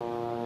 you